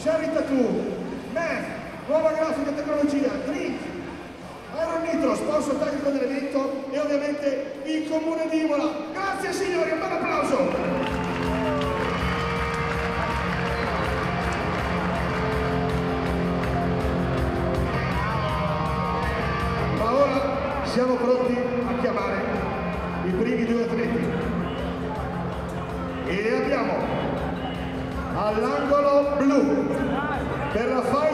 Sherry Tattoo, Math, Nuova Grafica e Tecnologia, Drink, Iron Nitro, sponsor tecnico dell'evento e ovviamente il Comune di Imola. Grazie signori, un bel applauso! Ma ora siamo pronti a chiamare i primi due atleti. E abbiamo all'angolo blu per la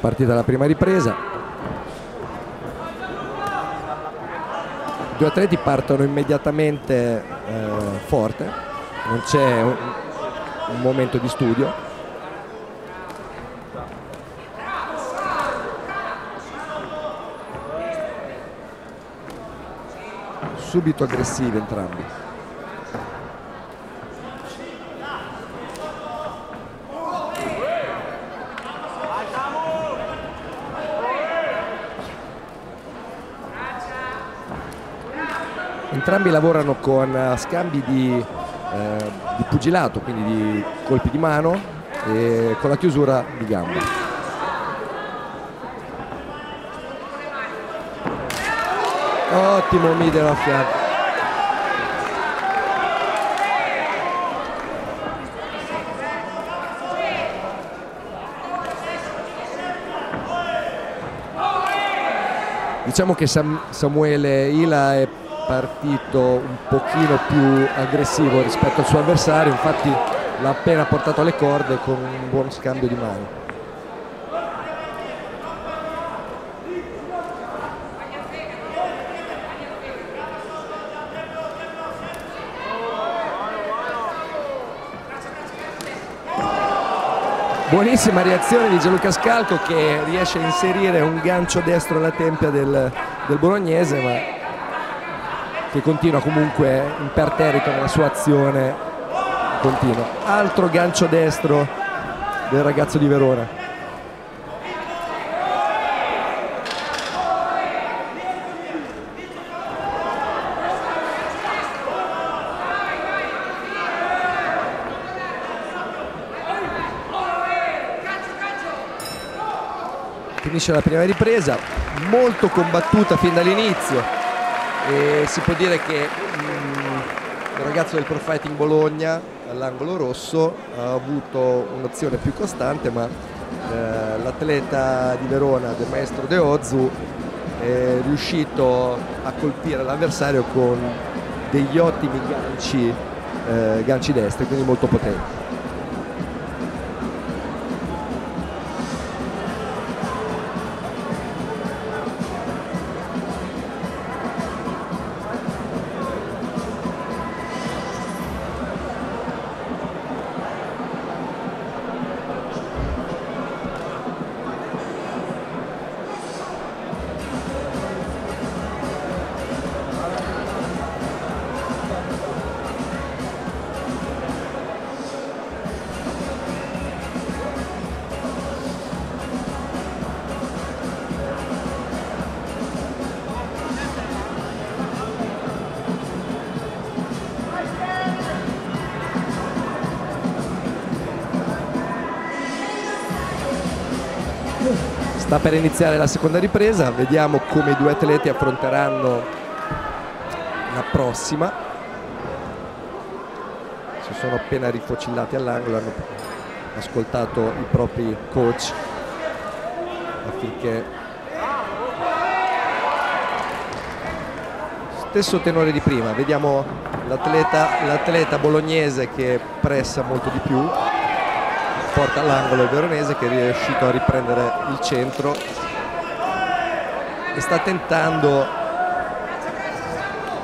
Partita la prima ripresa. I due atleti partono immediatamente eh, forte, non c'è un, un momento di studio. Subito aggressivi entrambi. Entrambi lavorano con eh, scambi di, eh, di pugilato, quindi di colpi di mano e con la chiusura di gamba. Ottimo middle a fianco. Diciamo che Sam- Samuele Ila è partito un pochino più aggressivo rispetto al suo avversario, infatti l'ha appena portato alle corde con un buon scambio di mani. Buonissima reazione di Gianluca Scalco che riesce a inserire un gancio destro alla tempia del, del bolognese, ma che continua comunque imperterrito nella sua azione continua. Altro gancio destro del ragazzo di Verona. finisce la prima ripresa, molto combattuta fin dall'inizio e si può dire che mm, il ragazzo del Pro Fighting Bologna all'angolo rosso ha avuto un'azione più costante ma eh, l'atleta di Verona del maestro De Ozu è riuscito a colpire l'avversario con degli ottimi ganci, eh, ganci destri, quindi molto potenti. Sta per iniziare la seconda ripresa, vediamo come i due atleti affronteranno la prossima. Si sono appena rifocillati all'angolo, hanno ascoltato i propri coach affinché stesso tenore di prima, vediamo l'atleta, bolognese che pressa molto di più porta all'angolo il veronese che è riuscito a riprendere il centro e sta tentando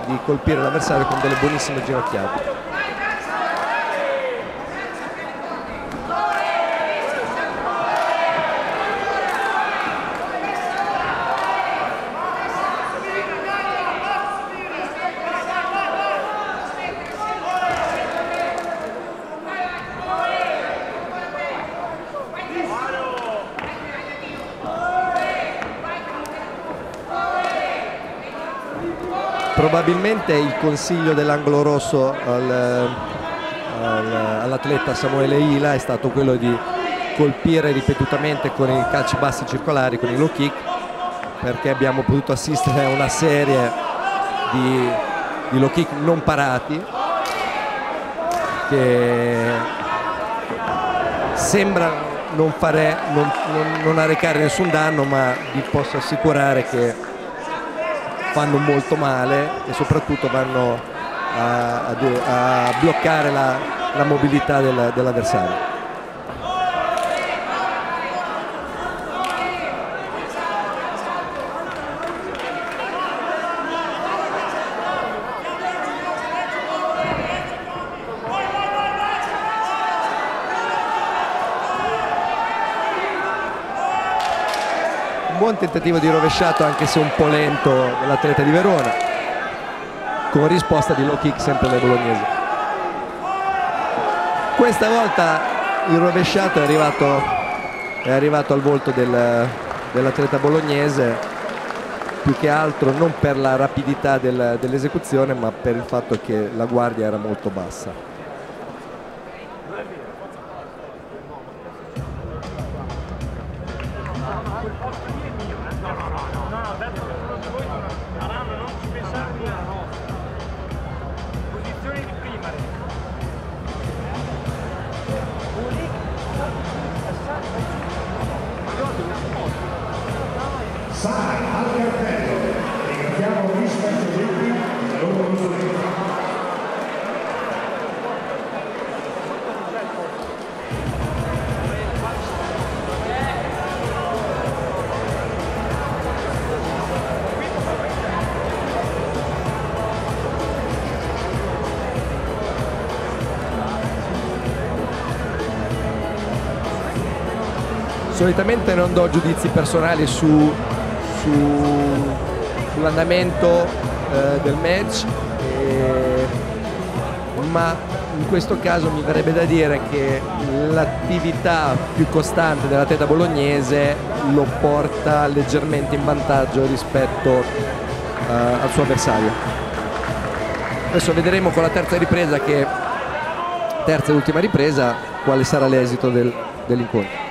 di colpire l'avversario con delle buonissime ginocchiate. Probabilmente il consiglio dell'angolo rosso al, al, all'atleta Samuele Ila è stato quello di colpire ripetutamente con i calci bassi circolari, con i low kick, perché abbiamo potuto assistere a una serie di, di low kick non parati che sembrano non, fare, non, non, non arrecare nessun danno, ma vi posso assicurare che fanno molto male e soprattutto vanno a, a, a bloccare la, la mobilità del, dell'avversario. Buon tentativo di rovesciato anche se un po' lento dell'atleta di Verona con risposta di low kick sempre del bolognese questa volta il rovesciato è arrivato, è arrivato al volto del, dell'atleta bolognese più che altro non per la rapidità del, dell'esecuzione ma per il fatto che la guardia era molto bassa No, no, no. Solitamente non do giudizi personali su, su, sull'andamento eh, del match eh, ma in questo caso mi verrebbe da dire che l'attività più costante dell'atleta bolognese lo porta leggermente in vantaggio rispetto eh, al suo avversario. Adesso vedremo con la terza ripresa che terza e ultima ripresa quale sarà l'esito del, dell'incontro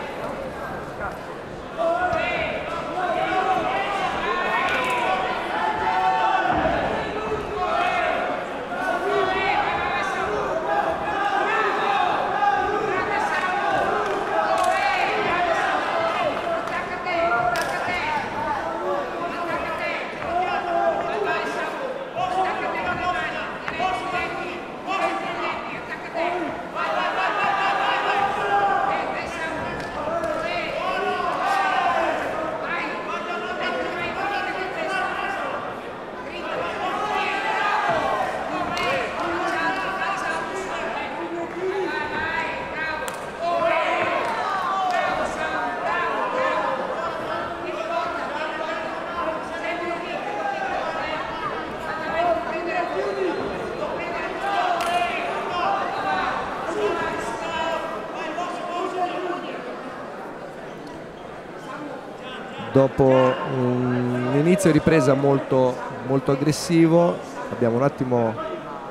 dopo un inizio di ripresa molto, molto aggressivo. Abbiamo un attimo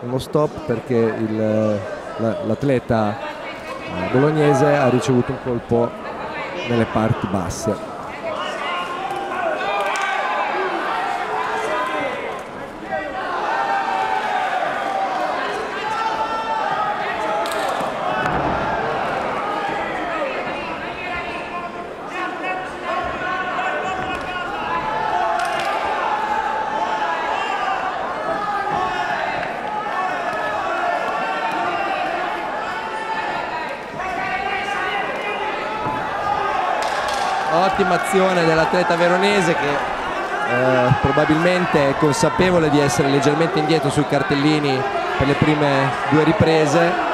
uno stop perché l'atleta eh, bolognese ha ricevuto un colpo nelle parti basse ottima azione dell'atleta veronese che eh, probabilmente è consapevole di essere leggermente indietro sui cartellini per le prime due riprese.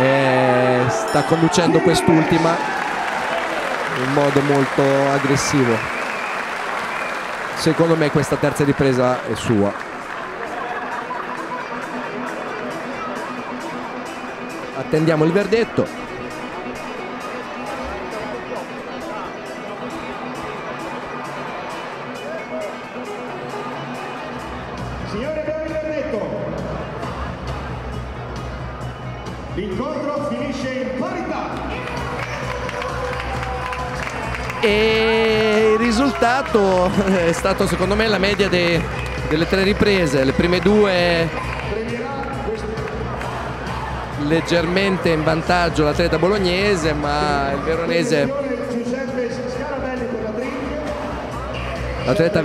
E sta conducendo quest'ultima in modo molto aggressivo. Secondo me questa terza ripresa è sua. Attendiamo il verdetto e il risultato è stato secondo me la media de- delle tre riprese. Le prime due leggermente in vantaggio l'atleta bolognese ma il veronese l'atleta,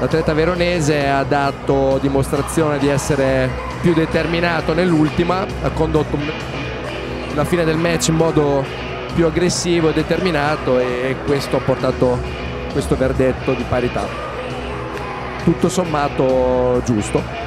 l'atleta veronese ha dato dimostrazione di essere più determinato nell'ultima ha condotto la fine del match in modo più aggressivo e determinato e questo ha portato questo verdetto di parità. Tutto sommato giusto